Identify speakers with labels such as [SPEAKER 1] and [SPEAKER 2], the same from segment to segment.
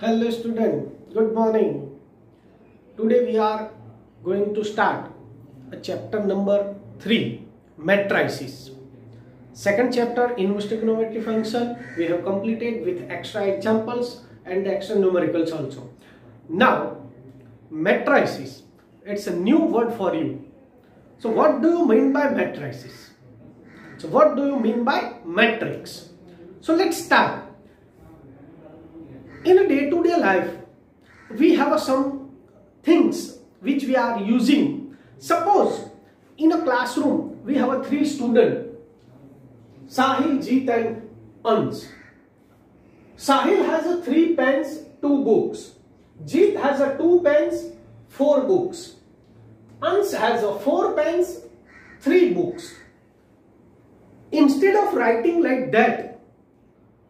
[SPEAKER 1] Hello student, good morning. Today we are going to start a chapter number 3 matrices. Second chapter inverse trigonometry function we have completed with extra examples and extra numericals also. Now matrices it's a new word for you. So what do you mean by matrices? So what do you mean by matrix? So let's start in a day-to-day -day life we have some things which we are using. Suppose in a classroom we have a three student. Sahil jeet and ans sahil has a three pens two books. Jeet has a two pens four books. Ans has a four pens three books. Instead of writing like that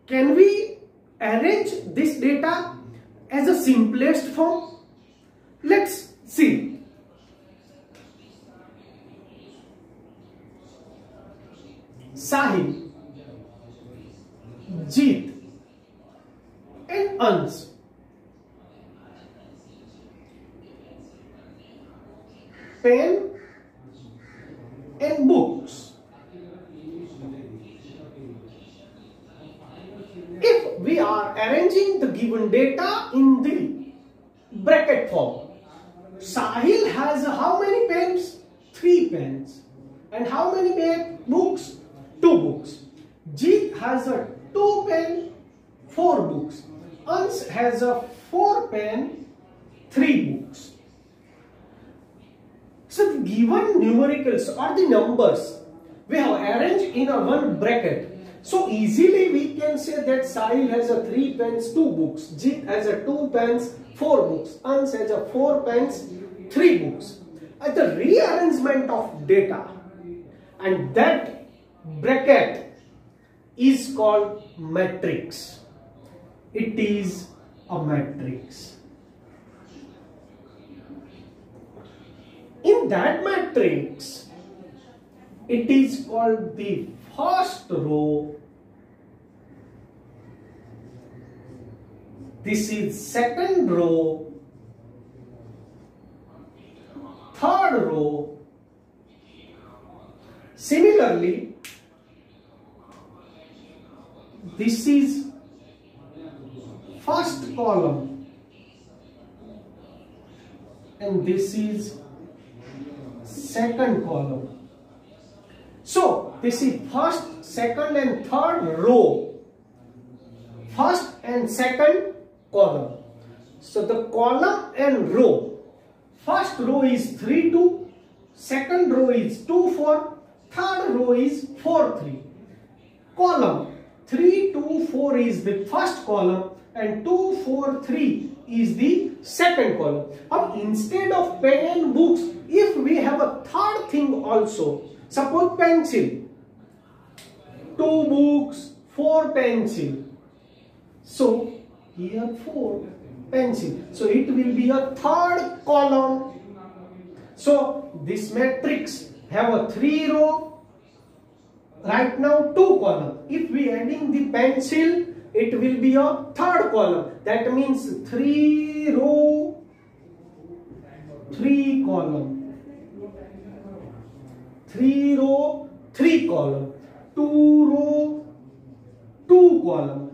[SPEAKER 1] can we arrange this data as a simplest form? Let's see. Sahil, Jeet and Ans. Pen and books. We are arranging the given data in the bracket form. Sahil has how many pens? Three pens. And how many books? Two books. Jeet has a two pen, four books. Ans has a four pen, three books. So the given numericals or the numbers we have arranged in a one bracket so easily we can say that Sahil has a 3 pens, 2 books. Jeet has a 2 pens, 4 books. Ans has a 4 pens, 3 books. At the rearrangement of data and that bracket is called matrix. It is a matrix. In that matrix, it is called the first row this is second row third row. Similarly this is first column and this is second column this is first, second and third row. First and second column. So the column and row. First row is 3, 2. Second row is 2, 4. Third row is 4, 3. Column 3, 2, 4 is the first column and 2, 4, 3 is the second column. Now instead of pen and books, if we have a third thing also, Suppose pencil. Two books, four pencil. So here four pencil. So it will be a third column. So this matrix have a three row. Right now two column. If we adding the pencil, it will be a third column. That means three row, three column. 3 row 3 column 2 row 2 column.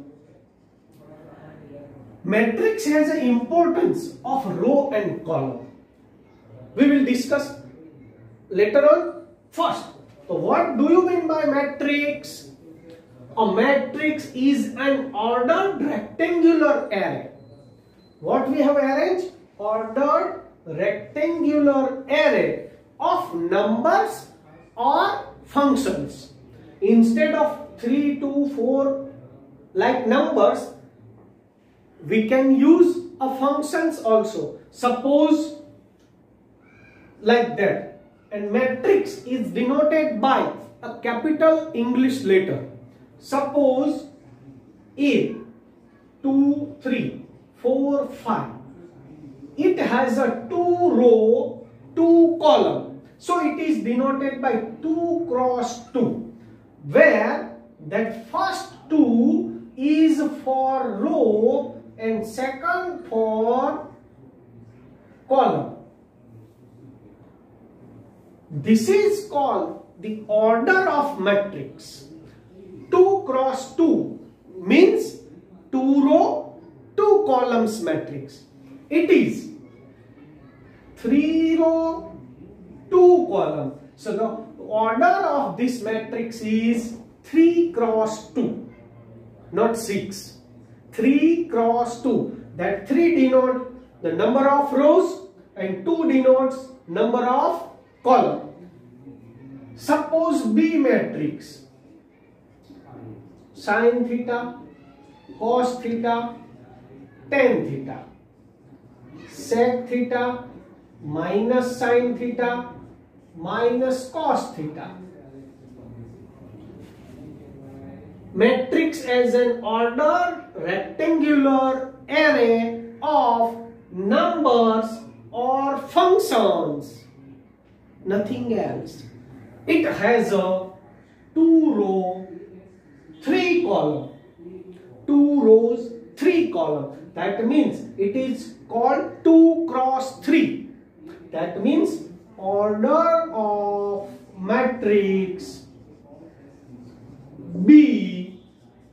[SPEAKER 1] Matrix has an importance of row and column. We will discuss later on. First so what do you mean by matrix? A matrix is an ordered rectangular array. What we have arranged? Ordered rectangular array of numbers or functions. Instead of 3, 2, 4 like numbers, we can use a functions also. Suppose like that. And matrix is denoted by a capital English letter. Suppose A, 2, 3, 4, 5. It has a 2 row, 2 column so it is denoted by 2 cross 2 where that first 2 is for row and second for column. This is called the order of matrix. 2 cross 2 means 2 row, 2 columns matrix. It is 3 row, 2 column. So the order of this matrix is 3 cross 2, not 6. 3 cross 2. That 3 denote the number of rows and 2 denotes number of column. Suppose B matrix sin theta, cos theta, tan theta, sec theta, minus sin theta, minus cos theta. Matrix as an ordered rectangular array of numbers or functions. Nothing else. It has a two row, three column. Two rows, three column. That means it is called 2 cross 3. That means order of matrix B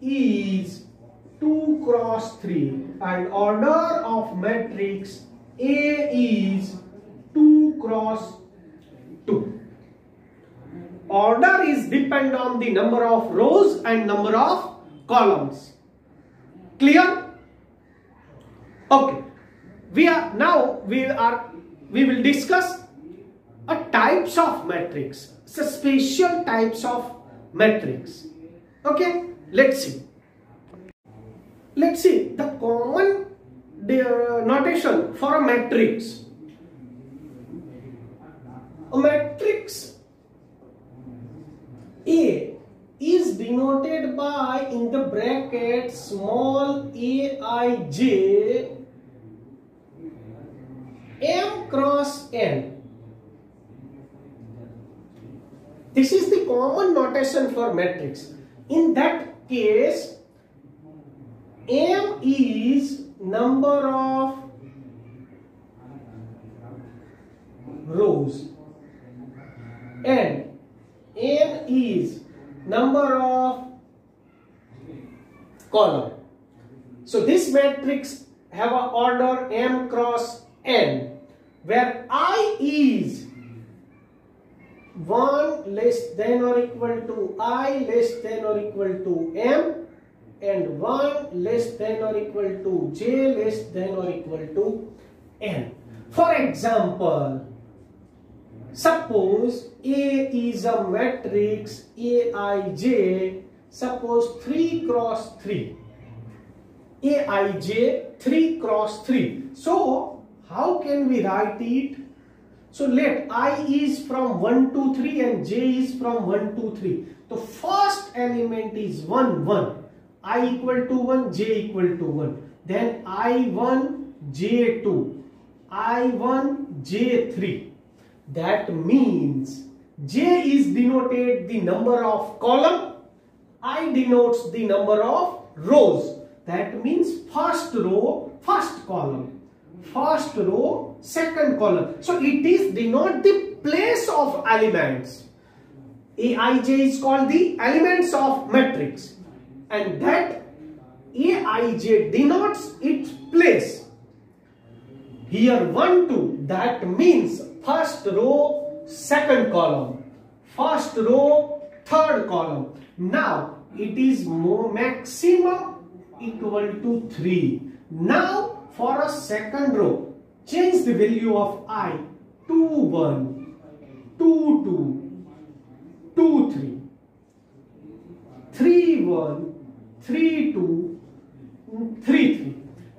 [SPEAKER 1] is 2 cross 3 and order of matrix A is 2 cross 2. Order is depend on the number of rows and number of columns. Clear? Okay. We are now we are we will discuss a types of matrix. So special types of matrix. Okay, let's see. Let's see the common uh, notation for a matrix. A matrix A is denoted by in the bracket small aij m cross n. This is the common notation for matrix. In that case, m is number of rows and n is number of column. So this matrix have a order m cross n where i is 1 less than or equal to i less than or equal to m and 1 less than or equal to j less than or equal to n. For example, suppose A is a matrix Aij, suppose 3 cross 3. Aij 3 cross 3. So, how can we write it? So, let i is from 1 to 3 and j is from 1 to 3. The first element is 1, 1 i equal to 1 j equal to 1 then i1 j2 i1 j3 that means j is denoted the number of column. I denotes the number of rows. That means first row first column first row second column so it is denote the place of elements aij is called the elements of matrix and that Aij denotes its place. Here 1, 2, that means first row, second column. First row, third column. Now, it is maximum equal to 3. Now, for a second row, change the value of i. 2, 1, 2, 2, 2, 3, 3, 1, 3, 2, 3, 3.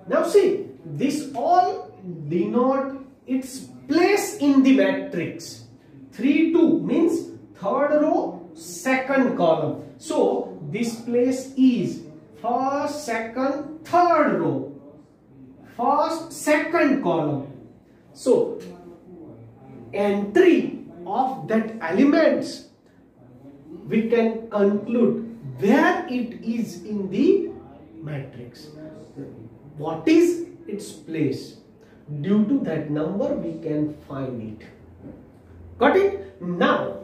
[SPEAKER 1] Now see, this all denote its place in the matrix. 3, 2 means third row, second column. So, this place is first, second, third row. First, second column. So, entry of that elements we can conclude where it is in the matrix. what is its place. Due to that number we can find it. Got it? Now,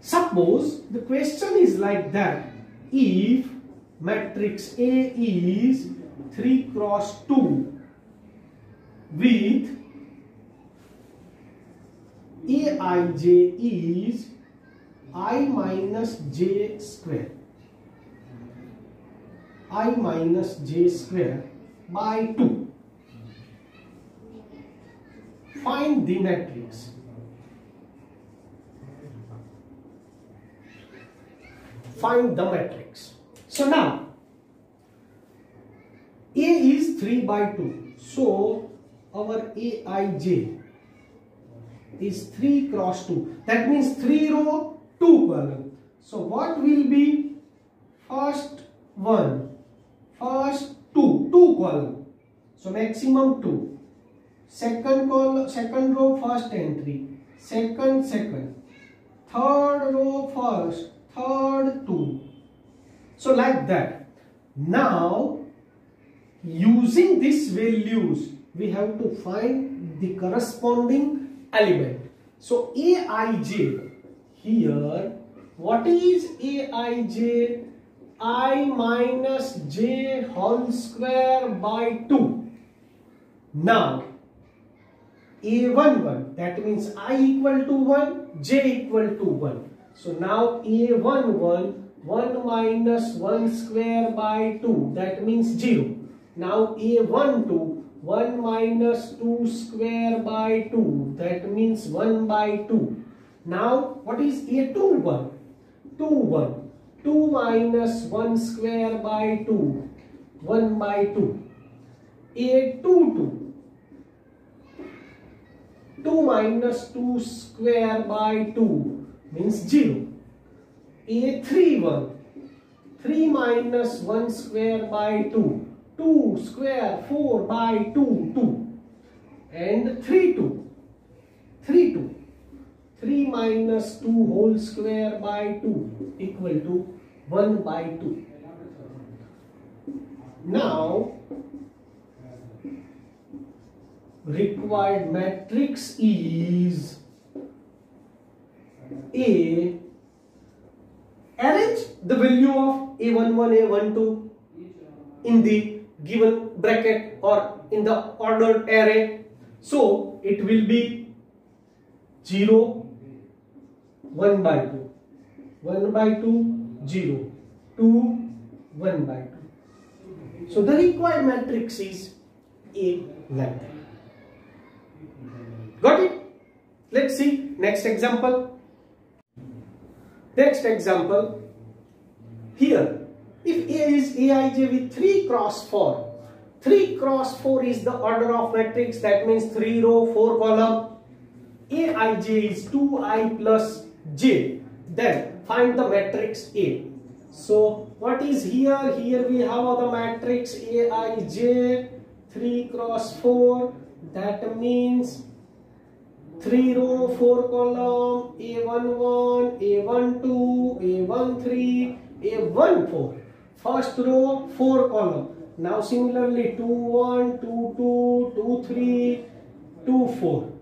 [SPEAKER 1] suppose the question is like that. If matrix A is three cross two with a i j is i minus j square i minus j square by two find the matrix find the matrix so now a is 3 by 2 so our aij is 3 cross 2 that means 3 row 2 column. So what will be first one? First two two column. So maximum 2 second column second row first entry. Second second. Third row first. Third two. So like that. Now using these values we have to find the corresponding element. So aij here what is aij i minus j whole square by 2 now a11 that means i equal to 1 j equal to 1 so now a11 1 minus 1 square by 2 that means 0 now a12 1 minus 2 square by 2 that means 1 by 2 now what is a21 2 1 2 minus 1 square by 2 1 by 2 a22 2 minus 2 2 square by 2 means 0. A31 3 minus 1 square by 2 2 square 4 by 2 2 and 3 2 3 2 3 minus 2 whole square by 2 equal to 1 by 2. Now required matrix is A. Arrange the value of A11, A12 in the given bracket or in the ordered array. So it will be 0, 1 by 2, 1 by 2, 0, 2, 1 by 2. So the required matrix is A like that. Got it? Let's see next example. Next example. Here, if A is Aij with 3 cross 4, 3 cross 4 is the order of matrix that means 3 row 4 column. Aij is 2i plus j. Then find the matrix A. So what is here? Here we have the matrix Aij 3 cross 4 that means 3 row 4 column a11 a12 a13 a14 first row 4 column. Now similarly 21 22 23 24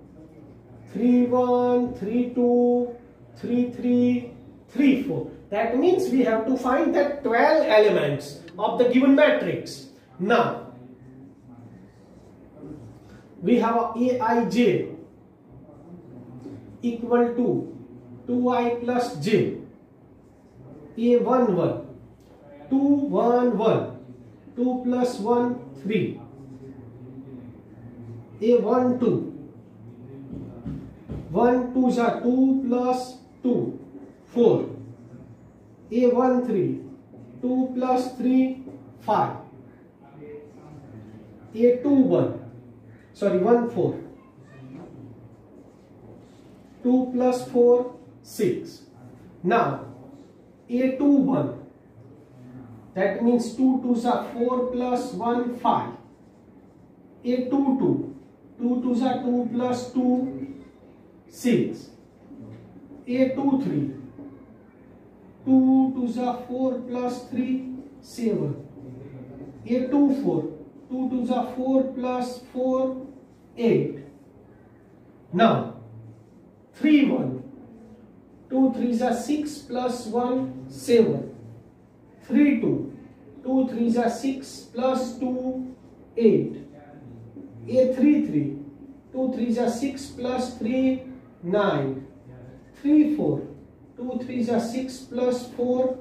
[SPEAKER 1] 31 32 33 34 that means we have to find the 12 elements of the given matrix. Now we have a aij equal to 2i plus j. A11 2 1 1 2 plus 1 3 a12 1 2 is 2 plus 2 4 a13 2 plus 3 5 a21 sorry 1 4 2 plus 4, 6. Now, A21, that means 2 2s are 4 plus 1, 5. A22, 2 2 2s are 2 plus 2, 6. A 2 3. 2 2s are 4 plus 3, 7. a 2 4 2 2s are 4 plus 4 8 now 3 1 2 3s are 6 plus 1 7 3 2 2 3s are 6 plus 2 8 a 3 3 2 3s are 6 plus 3 9 3 4 2 3s are 6 plus 4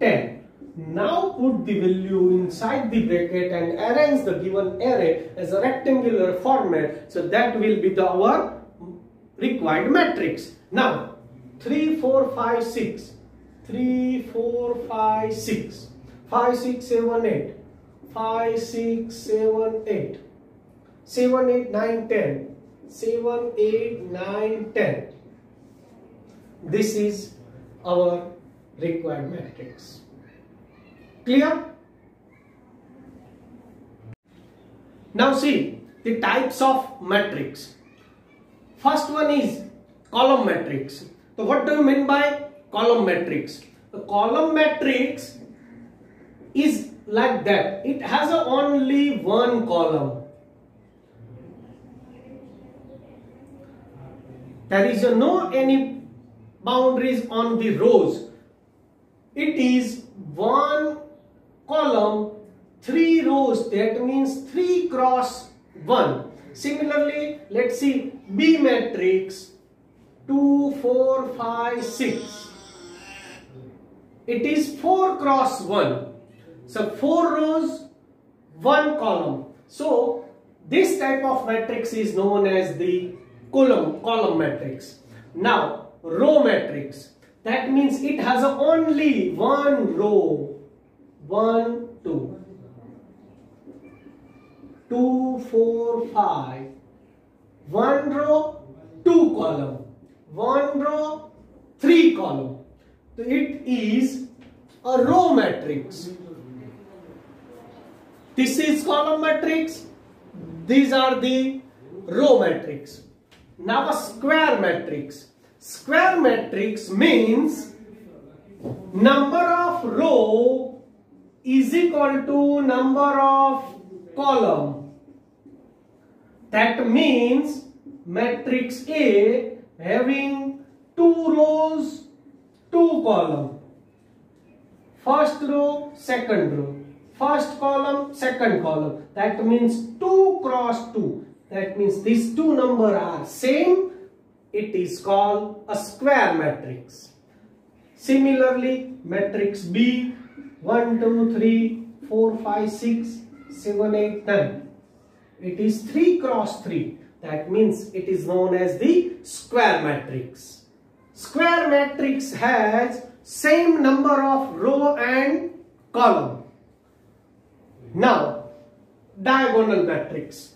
[SPEAKER 1] 10 now put the value inside the bracket and arrange the given array as a rectangular format. So that will be the our required matrix. Now 3, 4, 5, 6. 3, 4, 5, 6. 5, 6, 7, 8. 5, 6, 7, 8. 7, 8, 9, 10. 7, 8, 9, 10. This is our required matrix. Clear? Now see the types of matrix. First one is column matrix. So what do you mean by column matrix? The column matrix is like that. It has only one column. There is no any boundaries on the rows. It is one column, three rows, that means 3 cross 1. Similarly, let's see B matrix 2, 4, 5, 6. It is 4 cross 1. So 4 rows, 1 column. So this type of matrix is known as the column, column matrix. Now row matrix. That means it has only one row 1, 2. 2, 4, 5. 1 row, 2 column. 1 row, 3 column. So it is a row matrix. This is column matrix. These are the row matrix. Now a square matrix. Square matrix means number of row is equal to number of column. That means matrix A having two rows, two column. First row, second row. First column, second column. That means 2 cross 2. That means these two number are same. It is called a square matrix. Similarly, matrix B 1, 2, 3, 4, 5, 6, 7, 8, 9. It is 3 cross 3. That means it is known as the square matrix. Square matrix has same number of row and column. Now, diagonal matrix.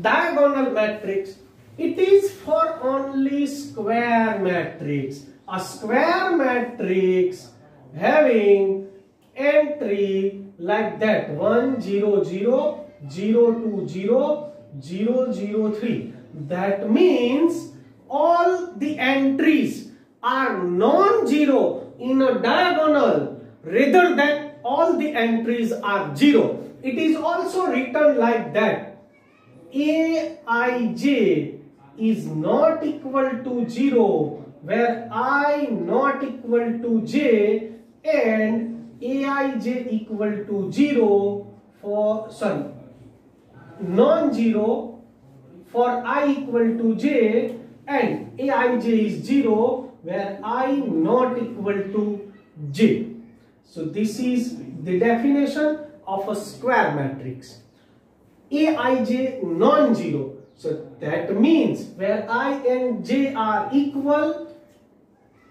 [SPEAKER 1] Diagonal matrix it is for only square matrix. A square matrix having entry like that 1 0 0 0 2 0 0 0 3 that means all the entries are non-zero in a diagonal rather than all the entries are zero. It is also written like that. Aij is not equal to 0 where i not equal to j and aij equal to 0 for sorry non-zero for i equal to j and aij is 0 where i not equal to j. So this is the definition of a square matrix. aij non-zero so that means where i and j are equal,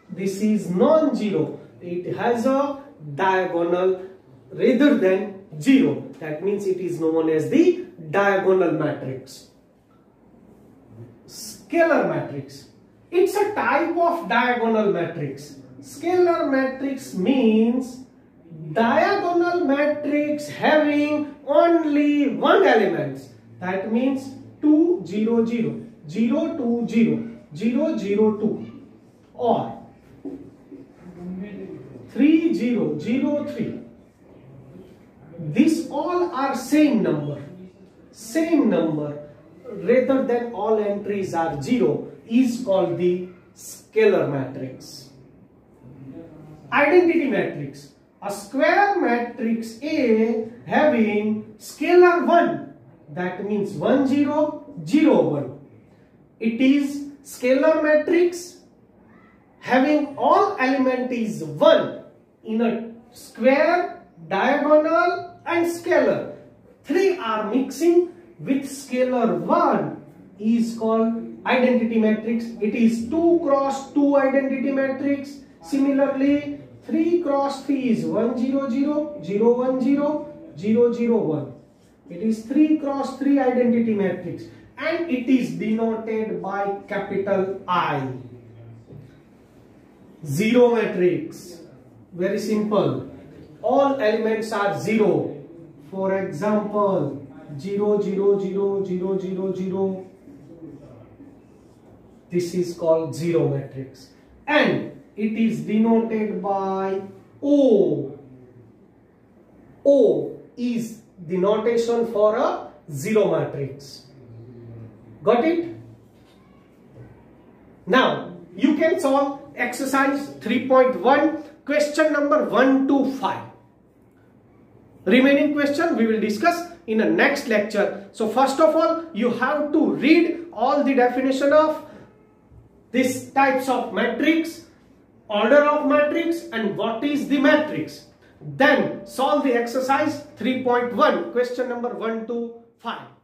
[SPEAKER 1] this is non-zero. It has a diagonal rather than 0. That means it is known as the diagonal matrix. Scalar matrix. It's a type of diagonal matrix. Scalar matrix means diagonal matrix having only one element. That means 2 0 0 0 2 0 0 0 2 or 3 0 0 3 these all are same number same number rather than all entries are 0 is called the scalar matrix. Identity matrix. A square matrix A having scalar 1 that means 1 0 0 1 it is scalar matrix having all element is 1 in a square, diagonal and scalar. Three are mixing with scalar 1 is called identity matrix. It is 2 cross 2 identity matrix. Similarly, 3 cross 3 is 1 0 0 0 1 0 0 0 1. It is 3 cross 3 identity matrix and it is denoted by capital I. Zero matrix. Very simple. All elements are zero. For example, 0, 0, 0, 0, 0, 0. This is called zero matrix. And it is denoted by O. O is the notation for a zero matrix. Got it? Now, you can solve exercise 3.1 question number 1 to 5. Remaining question we will discuss in a next lecture. So first of all, you have to read all the definition of these types of matrix, order of matrix and what is the matrix. Then solve the exercise 3.1 question number 1 to 5.